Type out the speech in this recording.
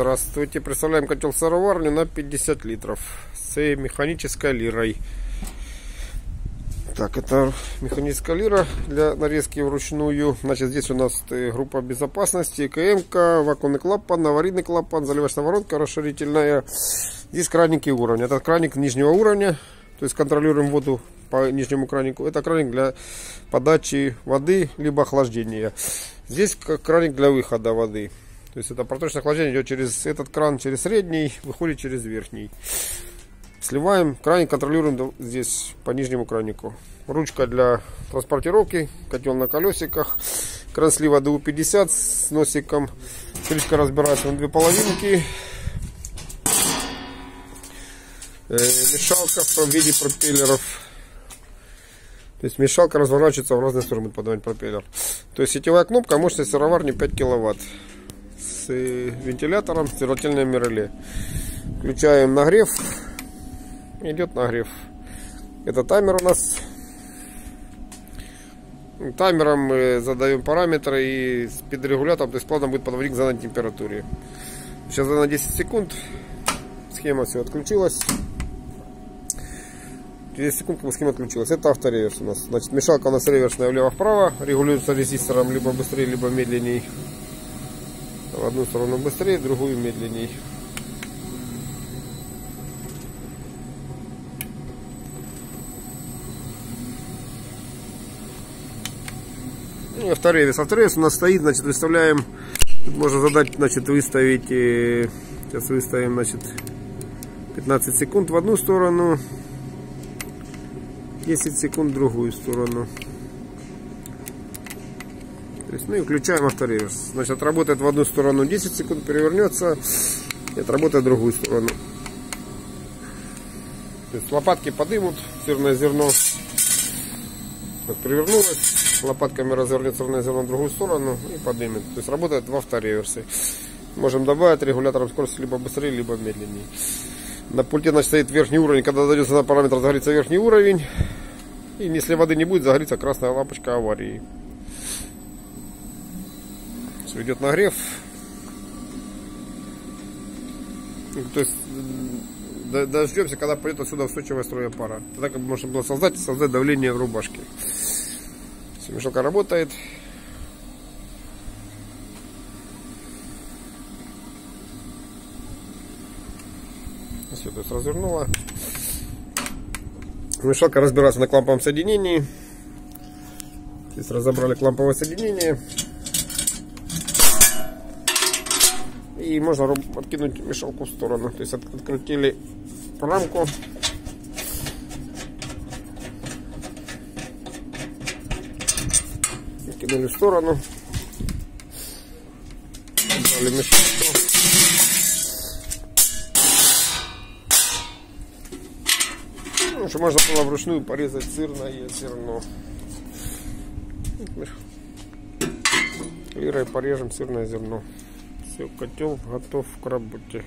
Здравствуйте, представляем котел сыроварню на 50 литров с механической лирой. Так, это механическая лира для нарезки вручную. Значит, здесь у нас э, группа безопасности, КМ, вакуумный клапан, аварийный клапан, заливочная воронка расширительная. Здесь краники уровня. Это краник нижнего уровня, то есть контролируем воду по нижнему кранику. Это краник для подачи воды, либо охлаждения. Здесь краник для выхода воды. То есть это проточное охлаждение идет через этот кран, через средний, выходит через верхний. Сливаем, краник контролируем здесь по нижнему кранику. Ручка для транспортировки, котел на колесиках. Кран слива ДУ-50 с носиком. Крышка разбирается на две половинки. Э, мешалка в виде пропеллеров. То есть мешалка разворачивается в разные стороны, подавать пропеллер. То есть сетевая кнопка, мощность сыроварни 5 киловатт с вентилятором, стирательное реле. Включаем нагрев. Идет нагрев. Это таймер у нас. Таймером мы задаем параметры и спидрегулятором, то есть плавно будет подводить к заданной температуре. Сейчас на 10 секунд. Схема все отключилась. Через секунду схема отключилась. Это автореверс у нас. Значит, мешалка у нас реверсная влево-вправо. Регулируется резистором либо быстрее, либо медленнее. В одну сторону быстрее, в другую медленнее. И ну, авторейс. Авторейс у нас стоит, значит, выставляем, тут можно задать, значит, выставить, э, сейчас выставим, значит, 15 секунд в одну сторону, 10 секунд в другую сторону. То есть, ну и включаем автореверс. Значит, отработает в одну сторону 10 секунд, перевернется и отработает в другую сторону. То есть лопатки подымут сырное зерно. Так, перевернулось. Лопатками развернет сырное зерно в другую сторону и подымет. То есть работает в автореверсе. Можем добавить регулятором скорости либо быстрее, либо медленнее. На пульте значит, стоит верхний уровень. Когда дойдется на параметр, загорится верхний уровень. И если воды не будет, загорится красная лампочка аварии. Все, идет нагрев. То есть дождемся, когда пойдет отсюда устойчивая струя пара. Тогда как бы можно было создать, создать давление в рубашке. Все, мешалка работает. Все, то есть развернула. Мешалка разбирается на кламповом соединении. Здесь разобрали кламповое соединение. И можно откинуть мешалку в сторону. То есть открутили рамку. Откинули в сторону. Убрали мешалку. Ну, что можно было вручную порезать сырное зерно. Лирой порежем сырное зерно. Все, котел готов к работе.